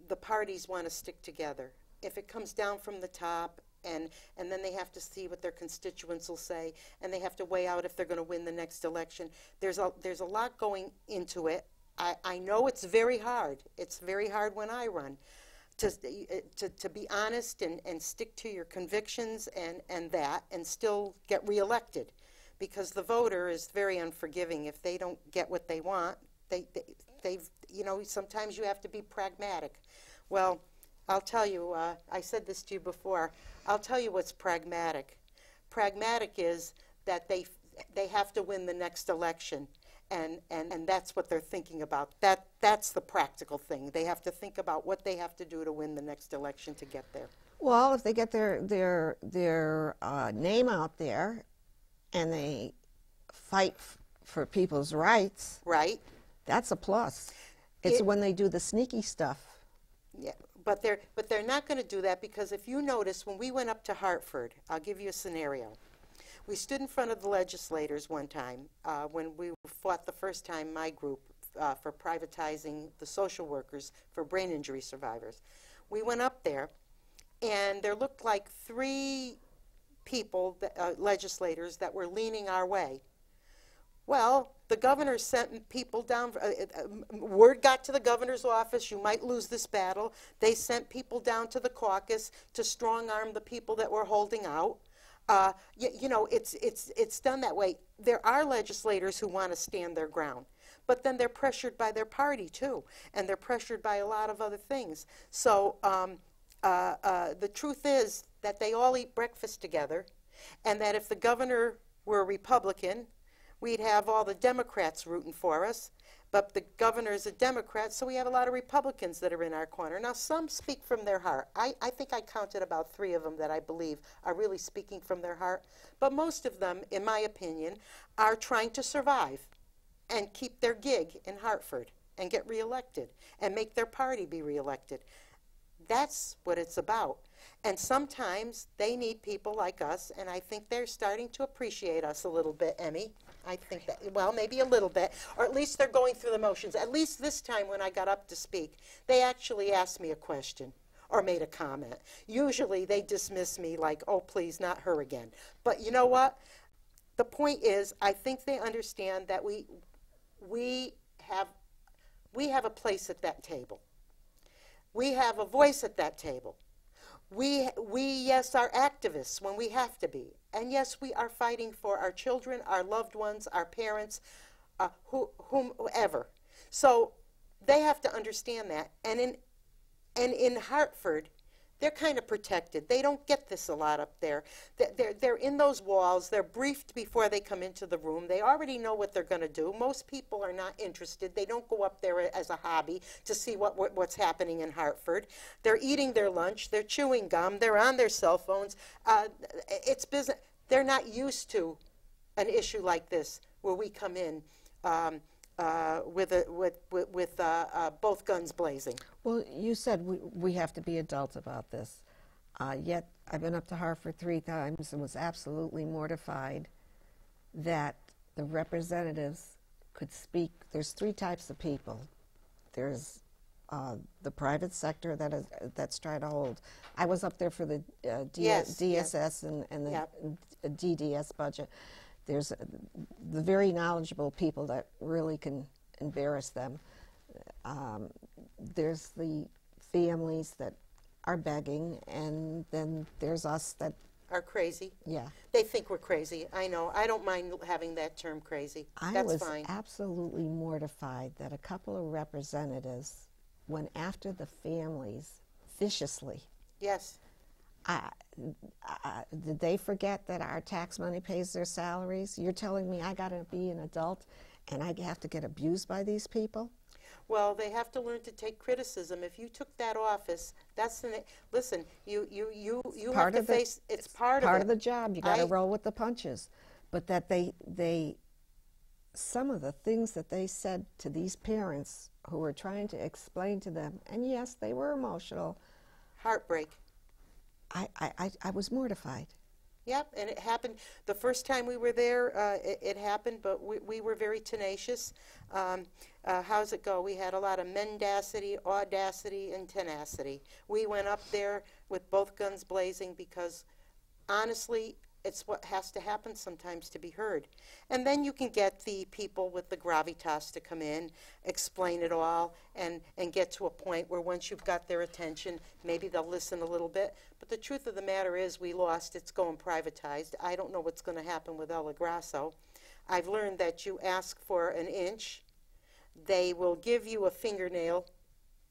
the parties want to stick together. If it comes down from the top, and, and then they have to see what their constituents will say, and they have to weigh out if they're going to win the next election. There's a, there's a lot going into it. I, I know it's very hard. It's very hard when I run to, to, to be honest and, and stick to your convictions and, and that and still get reelected. Because the voter is very unforgiving. If they don't get what they want they, they they've you know sometimes you have to be pragmatic. Well i'll tell you uh, i said this to you before. I'll tell you what's pragmatic. Pragmatic is that they they have to win the next election and, and, and that's what they're thinking about. That, that's the practical thing. They have to think about what they have to do to win the next election to get there. Well, if they get their their their uh, name out there, and they fight f- for people's rights, Right? that's a plus. It's It- when they do the sneaky stuff. Yeah. But they're, but they're not going to do that because if you notice, when we went up to Hartford, I'll give you a scenario. We stood in front of the legislators one time uh, when we fought the first time, my group, uh, for privatizing the social workers for brain injury survivors. We went up there, and there looked like three people, uh, legislators, that were leaning our way. Well, the governor sent people down. Uh, uh, word got to the governor's office, you might lose this battle. They sent people down to the caucus to strong arm the people that were holding out. Uh, you, you know, it's, it's, it's done that way. There are legislators who want to stand their ground, but then they're pressured by their party too, and they're pressured by a lot of other things. So um, uh, uh, the truth is that they all eat breakfast together, and that if the governor were a Republican, we'd have all the Democrats rooting for us. But the governor is a Democrat, so we have a lot of Republicans that are in our corner. Now, some speak from their heart. I, I think I counted about three of them that I believe are really speaking from their heart. But most of them, in my opinion, are trying to survive and keep their gig in Hartford. and get reelected and make their party be reelected. That's what it's about. And sometimes they need people like us, and I think they're starting to appreciate us a little bit, Emmy. I think that, well, maybe a little bit, or at least they're going through the motions. At least this time when I got up to speak, they actually asked me a question or made a comment. Usually they dismiss me like, oh, please, not her again. But you know what? The point is, I think they understand that we, we, have, we have a place at that table. We have a voice at that table. We, we, yes, are activists when we have to be. And yes, we are fighting for our children, our loved ones, our parents, uh, who, whomever. So they have to understand that. And in, and in Hartford, they're kind of protected. They don't get this a lot up there. They're, they're in those walls. They're briefed before they come into the room. They already know what they're going to do. Most people are not interested. They don't go up there as a hobby to see what, what, what's happening in Hartford. They're eating their lunch. They're chewing gum. They're on their cell phones. Uh, it's business. They're not used to an issue like this where we come in. Um, uh, with, a, with, with, with uh, uh, both guns blazing. Well, you said we, we have to be adults about this. Uh, yet I've been up to Hartford three times and was absolutely mortified that the representatives could speak. There's three types of people. There's uh, the private sector that is that's trying to hold. I was up there for the uh, D- yes, DSS and, and the yep. DDS budget there's the very knowledgeable people that really can embarrass them. Um, there's the families that are begging, and then there's us that are crazy. Yeah. They think we're crazy. I know. I don't mind having that term crazy. I That's was fine. absolutely mortified that a couple of representatives went after the families viciously. Yes. I, I, did they forget that our tax money pays their salaries? You're telling me I got to be an adult and I have to get abused by these people? Well, they have to learn to take criticism. If you took that office, that's the listen. You you you you part have to the, face. It's, part, part of, of the job. You got to roll with the punches. But that they they some of the things that they said to these parents who were trying to explain to them, and yes, they were emotional. Heartbreak. I, I, I was mortified. Yep, and it happened the first time we were there. Uh, it, it, happened, but we, we were very tenacious. Um, uh, how's it go? We had a lot of mendacity, audacity, and tenacity. We went up there with both guns blazing because, honestly, it's what has to happen sometimes to be heard. And then you can get the people with the gravitas to come in, explain it all, and, and get to a point where once you've got their attention, maybe they'll listen a little bit. But the truth of the matter is, we lost. It's going privatized. I don't know what's going to happen with Ella Grasso. I've learned that you ask for an inch, they will give you a fingernail,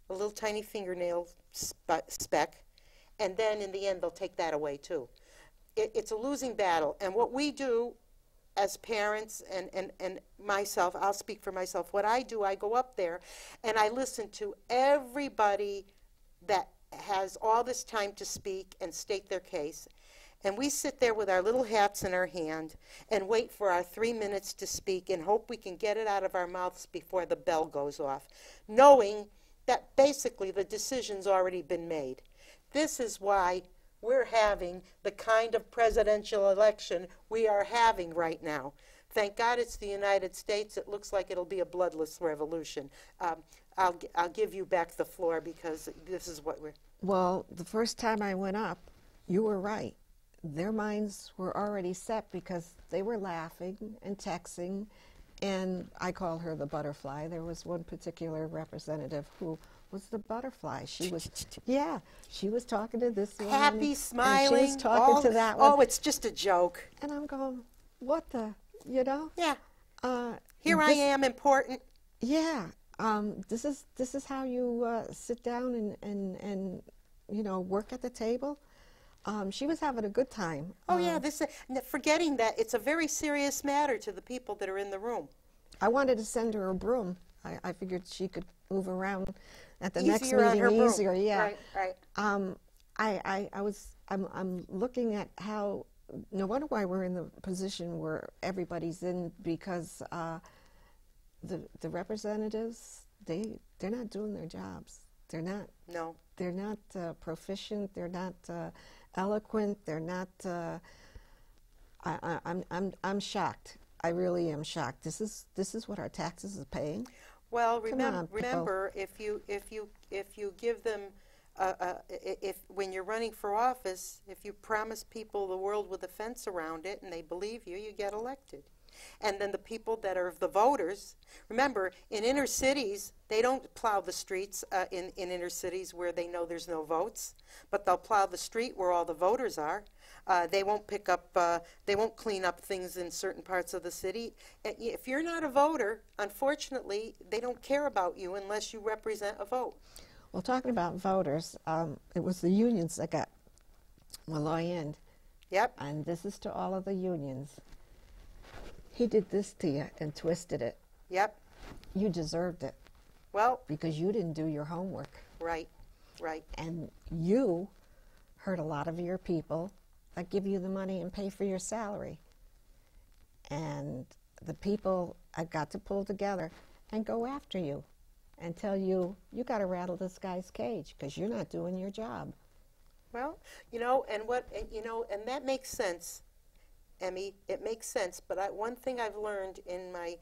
a little tiny fingernail speck, and then in the end, they'll take that away too it, it's a losing battle. And what we do as parents and, and, and myself, I'll speak for myself, what I do, I go up there and I listen to everybody that has all this time to speak and state their case. And we sit there with our little hats in our hand and wait for our three minutes to speak and hope we can get it out of our mouths before the bell goes off, knowing that basically the decision's already been made. This is why we're having the kind of presidential election we are having right now. Thank God it's the United States. It looks like it'll be a bloodless revolution. Um, I'll, I'll give you back the floor because this is what we're. Well, the first time I went up, you were right. Their minds were already set because they were laughing and texting. And I call her the butterfly. There was one particular representative who was the butterfly. She was, yeah, she was talking to this one. Happy, smiling. she was talking all, to that one. Oh, it's just a joke. And I'm going, what the, you know? Yeah. Uh, Here this, I am, important. Yeah. Um, this is this is how you uh, sit down and, and, and you know work at the table. Um, she was having a good time. Oh yeah, um, this forgetting that it's a very serious matter to the people that are in the room. I wanted to send her a broom. I, I figured she could move around at the next meeting easier. Yeah. Right, right. Um, I, I, I was, I'm, I'm looking at how, no wonder why we're in the position where everybody's in because uh, the, the representatives, they they're not doing their jobs. They're not No. they're not uh, proficient. They're not uh, eloquent. They're not. Uh, I, I, I'm I'm I'm shocked. I really am shocked. This is this is what our taxes is paying. Well, Come remem- on, remember, if you if you if you give them, uh, uh, if when you're running for office, if you promise people the world with a fence around it and they believe you, you get elected. And then the people that are the voters, remember, in inner cities, they don't plow the streets uh, in in inner cities where they know there's no votes, but they'll plow the street where all the voters are. Uh, they won't pick up, uh, they won't clean up things in certain parts of the city. If you're not a voter, unfortunately, they don't care about you unless you represent a vote. Well, talking about voters, um, it was the unions that got Malloy in, Yep, and this is to all of the unions. He did this to you and twisted it. yep. You deserved it Well, because you didn't do your homework. right, right. and you hurt a lot of your people that give you the money and pay for your salary. And the people have got to pull together and go after you and tell you, you got to rattle this guy's cage because you're not doing your job. Well, you know, and what, and, you know, and that makes sense, Emmy. It makes sense. But I, one thing I've learned in my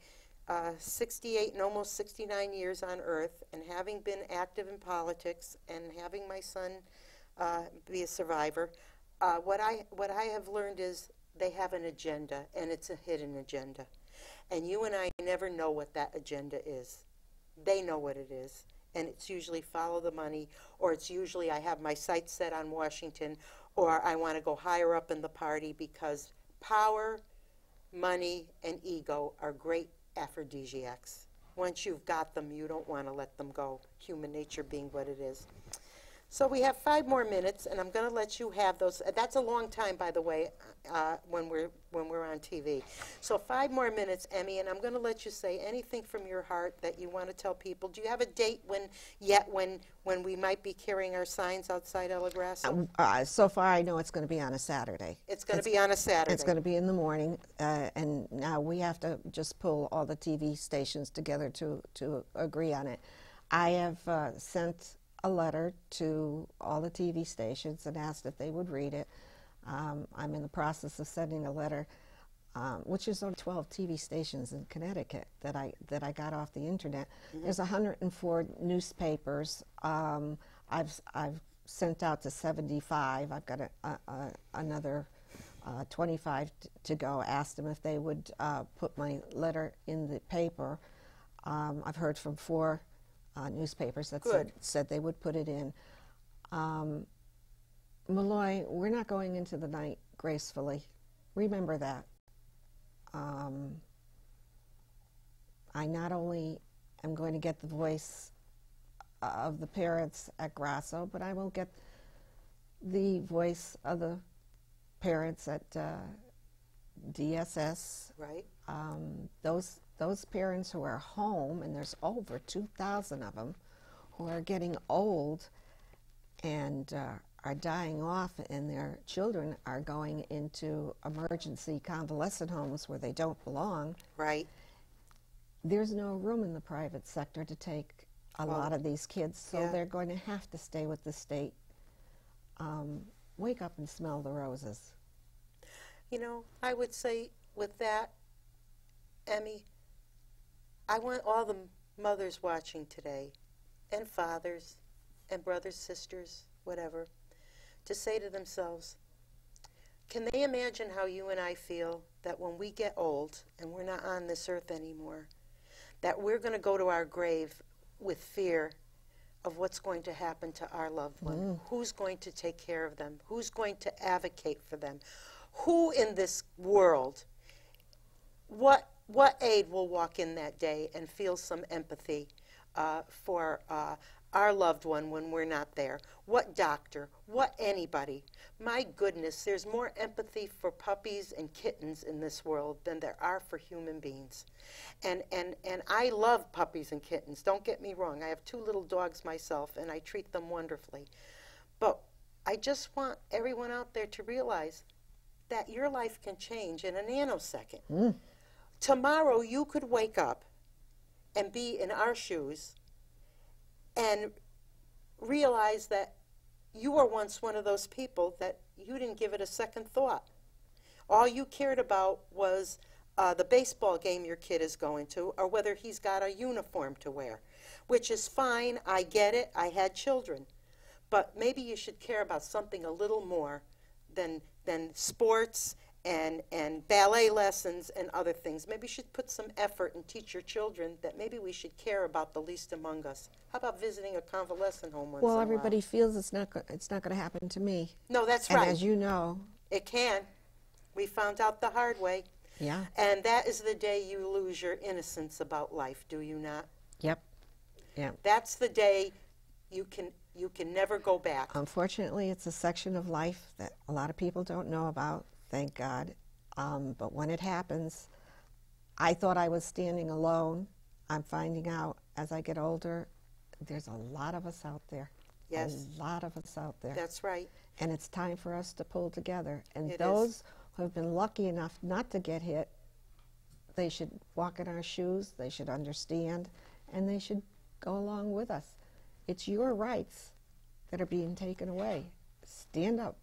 uh, 68 and almost 69 years on Earth, and having been active in politics, and having my son uh, be a survivor, uh, what I what I have learned is they have an agenda, and it's a hidden agenda, and you and I never know what that agenda is. They know what it is, and it's usually follow the money, or it's usually I have my sights set on Washington, or I want to go higher up in the party because power, money, and ego are great aphrodisiacs. Once you've got them, you don't want to let them go, human nature being what it is. So we have five more minutes, and I'm going to let you have those. uh, That's a long time, by the way, uh, when we're when we're on TV. So five more minutes, Emmy, and I'm going to let you say anything from your heart that you want to tell people. Do you have a date when yet when when we might be carrying our signs outside Ella Grasso? Uh, so far, I know it's going to be on a Saturday. it's going to be on a Saturday. It's going to be in the morning, uh, and now we have to just pull all the TV stations together to, to agree on it. I have uh, sent a letter to all the TV stations and asked if they would read it. Um, I'm in the process of sending a letter, um, which is on 12 TV stations in Connecticut that I that I got off the internet. There's 104 newspapers. Um, I've I've sent out to 75. I've got a, a, a, another uh, 25 t- to go. Asked them if they would uh, put my letter in the paper. Um, I've heard from four uh, newspapers that said, said they would put it in. Um, Malloy, we're not going into the night gracefully. Remember that. Um, I not only am going to get the voice of the parents at Grasso, but I will get the voice of the parents at uh, DSS. right. Um, those those parents who are home, and there's over 2,000 of them, who are getting old and uh, are dying off, and their children are going into emergency convalescent homes where they don't belong. Right. There's no room in the private sector to take a Well, lot of these kids, so yeah. they're going to have to stay with the state. Um, wake up and smell the roses. You know, I would say with that, Emmy, I want all the mothers watching today, and fathers, and brothers, sisters, whatever, to say to themselves, can they imagine how you and I feel that when we get old and we're not on this earth anymore, that we're going to go to our grave with fear of what's going to happen to our loved one? Mm. Who's going to take care of them? Who's going to advocate for them? Who in this world what what aide will walk in that day and feel some empathy uh, for uh, our loved one when we're not there? What doctor? What anybody? My goodness, there's more empathy for puppies and kittens in this world than there are for human beings. And and and I love puppies and kittens. Don't get me wrong. I have two little dogs myself, and I treat them wonderfully. But I just want everyone out there to realize that your life can change in a nanosecond. Tomorrow you could wake up and be in our shoes and realize that you were once one of those people that you didn't give it a second thought. All you cared about was uh, the baseball game your kid is going to or whether he's got a uniform to wear, which is fine. I get it. I had children. But maybe you should care about something a little more than, than sports and, and ballet lessons and other things. Maybe you should put some effort and teach your children that maybe we should care about the least among us. How about visiting a convalescent home once in a Well, everybody feels it's not, it's not going to happen to me. No, that's And right. as you know, It can. We found out the hard way. yeah, And that is the day you lose your innocence about life, do you not? yep, yep. That's the day you can you can never go back. Unfortunately, it's a section of life that a lot of people don't know about, thank God. Um, but when it happens, I thought I was standing alone. I'm finding out as I get older, there's a lot of us out there. Yes. A lot of us out there. That's right. and it's time for us to pull together. And It is. those who have been lucky enough not to get hit, they should walk in our shoes, they should understand, and they should go along with us. It's your rights that are being taken away. Stand up,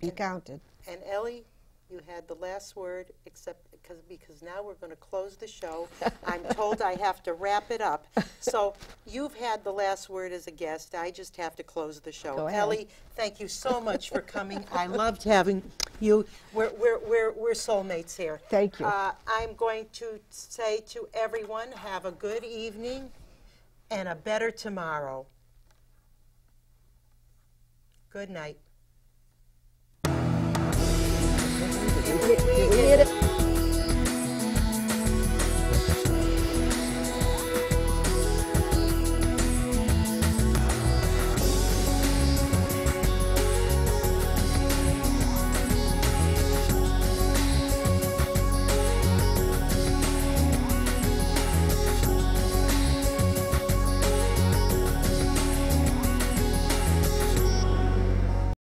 be counted. And Ellie, you had the last word, except because because now we're going to close the show. I'm told I have to wrap it up. So you've had the last word as a guest. I just have to close the show. Ellie, thank you so much for coming. I loved having you. We're we're we're, we're soulmates here. Thank you. Uh, I'm going to say to everyone, have a good evening and a better tomorrow. Good night. You hit it.